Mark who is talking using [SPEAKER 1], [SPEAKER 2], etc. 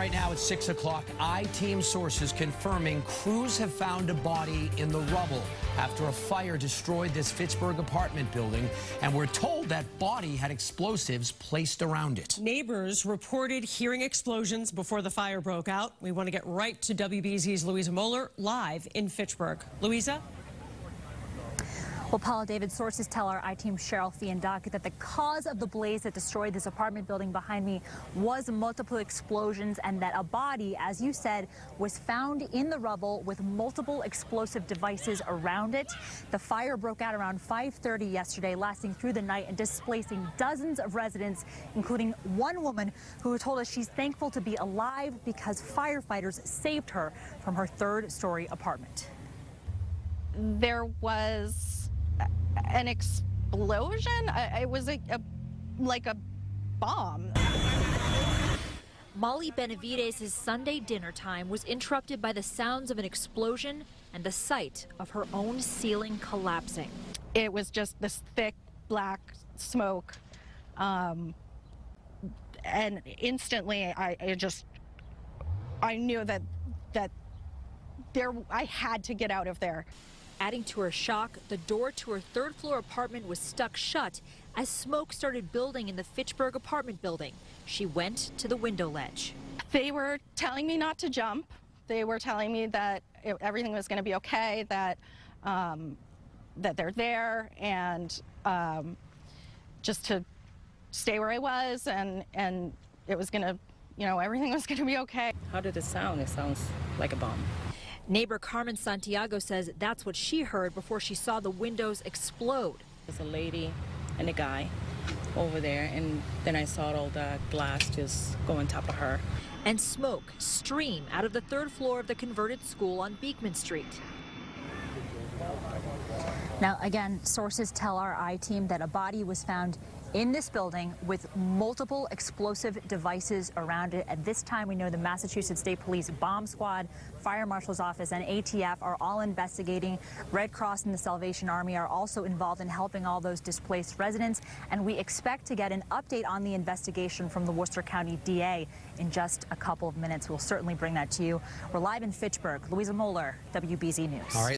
[SPEAKER 1] Right now at 6 o'clock, I-Team sources confirming crews have found a body in the rubble after a fire destroyed this Fitchburg apartment building, and we're told that body had explosives placed around it.
[SPEAKER 2] Neighbors reported hearing explosions before the fire broke out. We want to get right to WBZ's Louisa Moller live in Fitchburg. Louisa?
[SPEAKER 3] Well, Paula David, sources tell our I-Team Cheryl Fiandaca that the cause of the blaze that destroyed this apartment building behind me was multiple explosions and that a body, as you said, was found in the rubble with multiple explosive devices around it. The fire broke out around 5.30 yesterday, lasting through the night and displacing dozens of residents, including one woman who told us she's thankful to be alive because firefighters saved her from her third-story apartment.
[SPEAKER 4] There was an explosion. It was a, a like a bomb.
[SPEAKER 3] Molly Benavides' Sunday dinner time was interrupted by the sounds of an explosion and the sight of her own ceiling collapsing.
[SPEAKER 4] It was just this thick black smoke. Um, and instantly I, I just, I knew that, that there, I had to get out of there.
[SPEAKER 3] Adding to her shock, the door to her third floor apartment was stuck shut as smoke started building in the Fitchburg apartment building. She went to the window ledge.
[SPEAKER 4] They were telling me not to jump. They were telling me that it, everything was going to be okay, that um, that they're there, and um, just to stay where I was, and and it was going to, you know, everything was going to be okay.
[SPEAKER 5] How did it sound? It sounds like a bomb.
[SPEAKER 3] Neighbor Carmen Santiago says that's what she heard before she saw the windows explode.
[SPEAKER 5] There's a lady and a guy over there, and then I saw all the glass just go on top of her.
[SPEAKER 3] And smoke stream out of the third floor of the converted school on Beekman Street. Now, again, sources tell our I-team that a body was found in this building with multiple explosive devices around it. At this time, we know the Massachusetts State Police Bomb Squad, Fire Marshal's Office, and ATF are all investigating. Red Cross and the Salvation Army are also involved in helping all those displaced residents, and we expect to get an update on the investigation from the Worcester County DA in just a couple of minutes. We'll certainly bring that to you. We're live in Fitchburg. Louisa Moller, WBZ News.
[SPEAKER 1] All right.